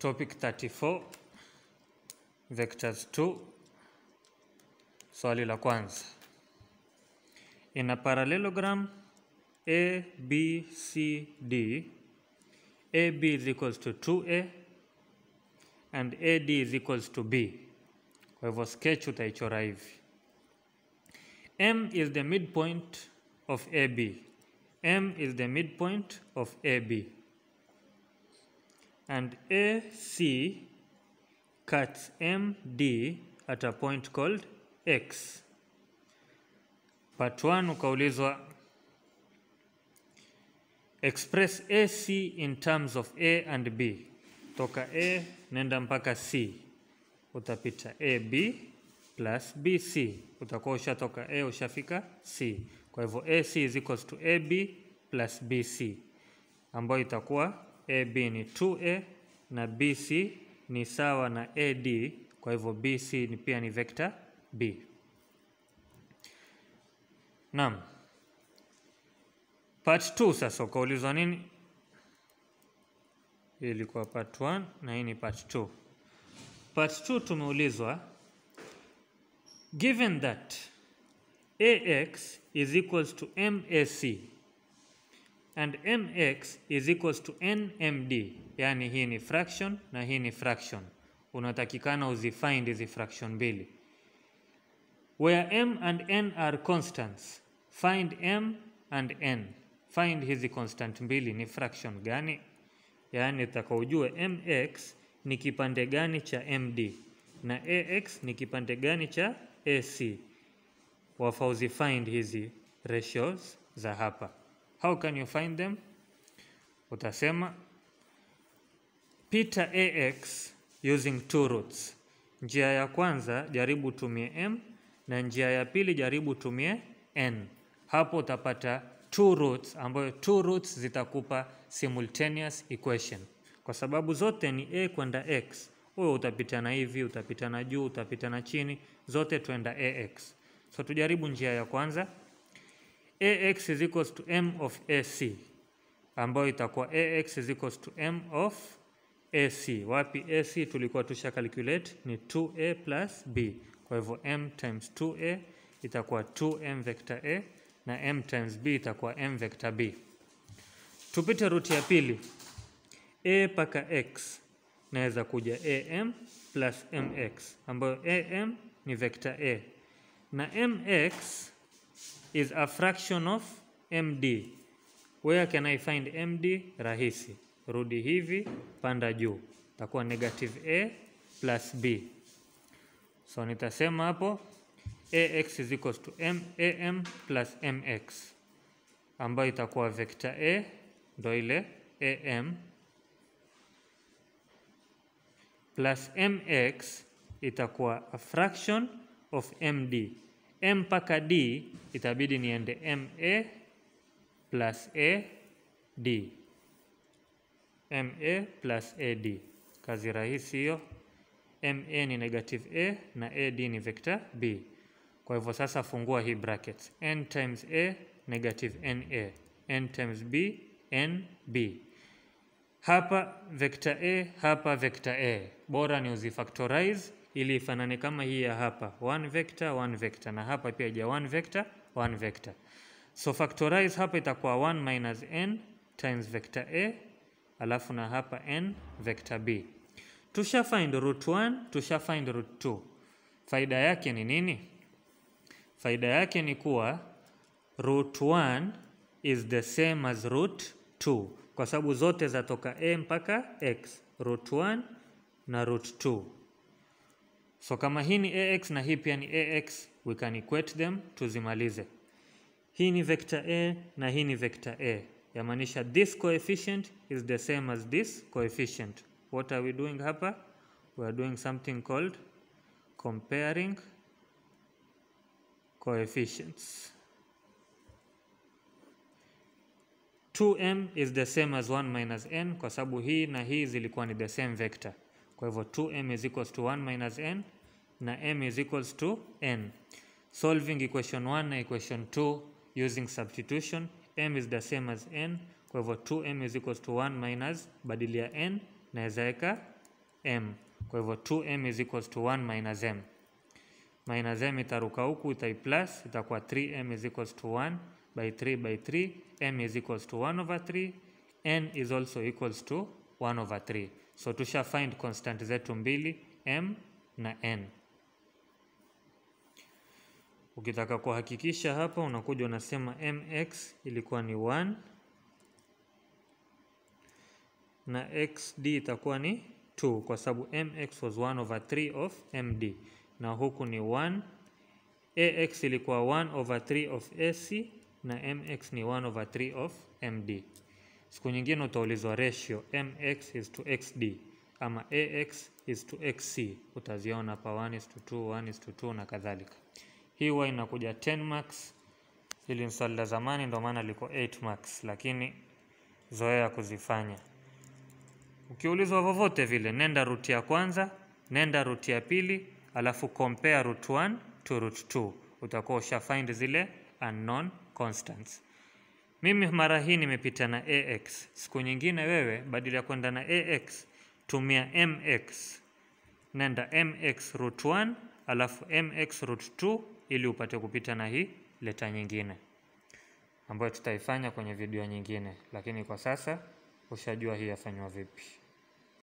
Topic 34 vectors 2. Swali la kwanza. In a parallelogram A, B, C, D, AB is equals to 2A and AD is equals to B. Kwa hivyo sketch utaichora hivi. M is the midpoint of AB. M is the midpoint of AB. And AC cuts MD at a point called X. Part 1 ukaulizwa express AC in terms of A and B. Toka A nenda mpaka C. Utapita AB plus BC. Utakuwa ushatoka A ushafika C. Kwa hivyo AC is equals to AB plus BC ambayo itakuwa AB ni 2A na BC ni sawa na AD, kwa hivyo BC ni pia ni vector B. Naam. Part 2 sasa ukaulizwa nini? Hii ilikuwa part 1 na hii ni part 2. Part 2 tumeulizwa given that AX is equals to MAC and mx is equals to nmd, yani hii ni fraction na hii ni fraction. Unatakikana uzifind hizi fraction mbili. Where m and n are constants, find m and n. Find hizi constant mbili ni fraction gani? Yaani utaka ujue mx ni kipande gani cha md na ax ni kipande gani cha ac. Wafauzi find hizi ratios za hapa. How can you find them? Utasema pita ax using two routes. Njia ya kwanza jaribu tumie m na njia ya pili jaribu tumie n. Hapo utapata two roots ambayo two roots zitakupa simultaneous equation. Kwa sababu zote ni a kwenda x. Huyo utapitana hivi, utapitana juu, utapitana chini, zote twenda ax. So tujaribu njia ya kwanza ax is equals to m of ac ambayo itakuwa ax is equals to m of ac. Wapi ac tulikuwa tusha calculate ni 2a plus b. Kwa hivyo m times 2a itakuwa 2m vector a na m times b itakuwa m vector b. Tupite ruti ya pili, a paka x naweza kuja am plus mx ambayo am ni vector a na mx is a fraction of md. Where can I find md? Rahisi, rudi hivi, panda juu, takuwa negative a plus b. So nitasema hapo ax is equals to m, am plus mx ambayo itakuwa vector a ndo ile am plus mx itakuwa a fraction of md m mpaka d itabidi niende ma plus a d ma plus ad. Kazi rahisi hiyo. ma ni negative a na ad ni vector b. Kwa hivyo sasa fungua hii brackets, n times a negative na, n times b n b. Hapa vector a, hapa vector a, bora ni uzifactorize ili ifanane kama hii ya hapa, one vector one vector, na hapa pia ija one vector one vector. So factorize hapa itakuwa 1 minus n times vector a, alafu na hapa n vector b. Tusha find root 1, tusha find root 2. Faida yake ni nini? Faida yake ni kuwa root 1 is the same as root 2 kwa sababu zote zatoka a mpaka x, root 1 na root 2. So kama hii ni ax na hii pia ni ax, we can equate them tuzimalize. Hii ni vector a na hii ni vector a, yamaanisha this coefficient is the same as this coefficient. What are we doing hapa? We are doing something called comparing coefficients. 2m is the same as 1 minus n kwa sababu hii na hii zilikuwa ni the same vector. Kwa hivyo 2m is equals to 1 minus n na m is equals to n. Solving equation 1 na equation 2 using substitution, m is the same as n. Kwa hivyo 2m is equals to 1 minus badilia n naweza weka m. Kwa hivyo 2m is equals to 1 minus m. Minus m itaruka huku itai plus itakuwa 3m is equals to 1 by 3 by 3 m is equals to 1 over 3 n is also equals to 1 over 3. So tusha find constant zetu mbili m na n. Ukitaka kuhakikisha hapa unakuja unasema mx ilikuwa ni 1 na xd itakuwa ni 2 kwa sababu mx was 1 over 3 of md na huku ni 1 ax ilikuwa 1 over 3 of ac na mx ni 1 over 3 of md. Siku nyingine utaulizwa ratio mx is to xd ama ax is to xc, utaziona hapa 1 is to 2, 1 is to 2 na kadhalika. Hii huwa inakuja 10 marks. Hili ni swali la zamani, ndio maana liko 8 marks, lakini zoea kuzifanya. Ukiulizwa vovote vile, nenda ruti ya kwanza, nenda ruti ya pili, alafu compare root 1 to root 2, utakuwa usha find zile unknown constants. Mimi mara hii nimepita na ax. Siku nyingine wewe badala ya kwenda na ax tumia mx, nenda mx root 1 alafu mx root 2 ili upate kupita na hii leta nyingine ambayo tutaifanya kwenye video nyingine, lakini kwa sasa ushajua hii yafanywa vipi.